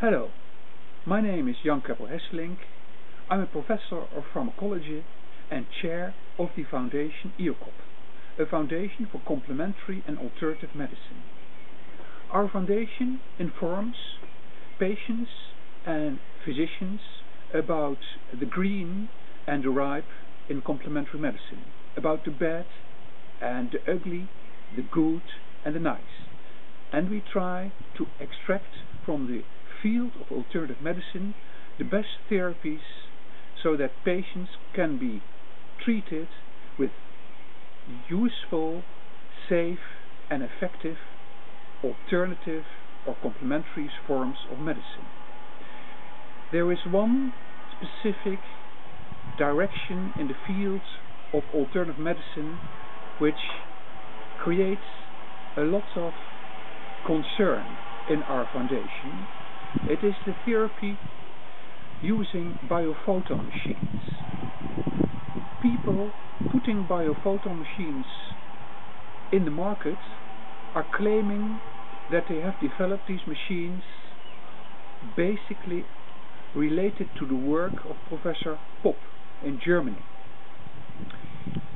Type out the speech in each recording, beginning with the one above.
Hello, my name is Jan Keppel Hesselink. I'm a professor of pharmacology and chair of the foundation IOCOB, a foundation for complementary and alternative medicine. Our foundation informs patients and physicians about the green and the ripe in complementary medicine, about the bad and the ugly, the good and the nice. And we try to extract from the field of alternative medicine the best therapies so that patients can be treated with useful, safe and effective alternative or complementary forms of medicine. There is one specific direction in the field of alternative medicine which creates a lot of concern in our foundation it is the therapy using biophoton machines. People putting biophoton machines in the market are claiming that they have developed these machines basically related to the work of Professor Popp in Germany.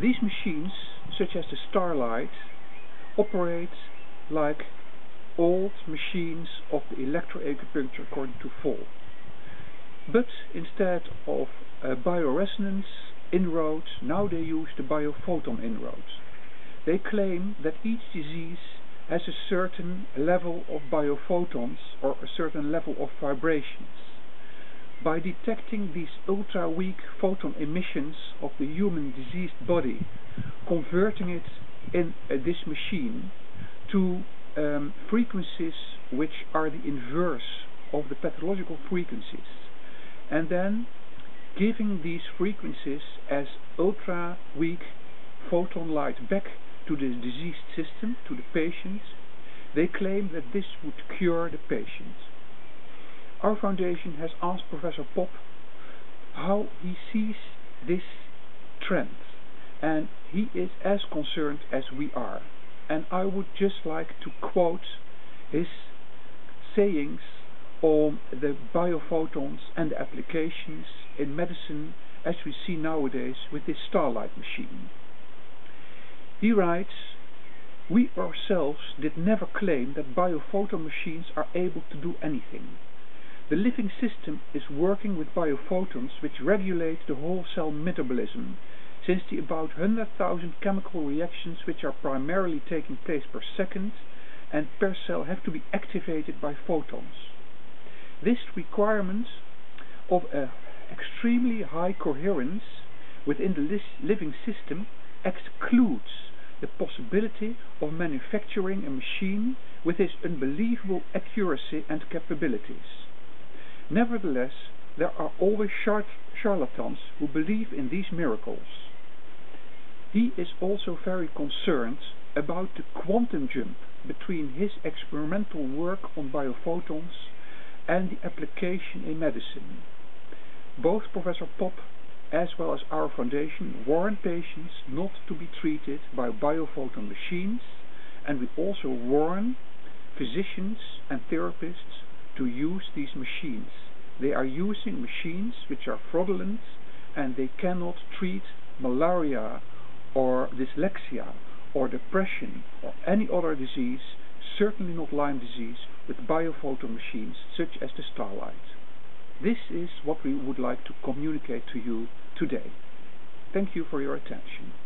These machines, such as the Starlight, operate like old machines of the electroacupuncture according to Voll. But instead of a bioresonance inroad, now they use the biophoton inroad. They claim that each disease has a certain level of biophotons or a certain level of vibrations. By detecting these ultra-weak photon emissions of the human diseased body, converting it in uh, this machine to um, frequencies which are the inverse of the pathological frequencies and then giving these frequencies as ultra weak photon light back to the diseased system, to the patient, they claim that this would cure the patient. Our foundation has asked Professor Popp how he sees this trend and he is as concerned as we are and I would just like to quote his sayings on the biophotons and the applications in medicine as we see nowadays with this starlight machine. He writes, We ourselves did never claim that biophoton machines are able to do anything. The living system is working with biophotons which regulate the whole cell metabolism since the about 100,000 chemical reactions which are primarily taking place per second and per cell have to be activated by photons. This requirement of an extremely high coherence within the living system excludes the possibility of manufacturing a machine with its unbelievable accuracy and capabilities. Nevertheless, there are always charlatans who believe in these miracles. He is also very concerned about the quantum jump between his experimental work on biophotons and the application in medicine. Both Professor Popp as well as our foundation warn patients not to be treated by biophoton machines and we also warn physicians and therapists to use these machines. They are using machines which are fraudulent and they cannot treat malaria or dyslexia or depression or any other disease, certainly not Lyme disease, with biophoton machines such as the Starlight. This is what we would like to communicate to you today. Thank you for your attention.